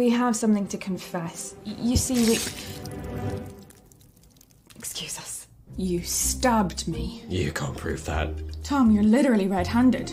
we have something to confess. You see, we. Excuse us. You stabbed me. You can't prove that. Tom, you're literally red handed.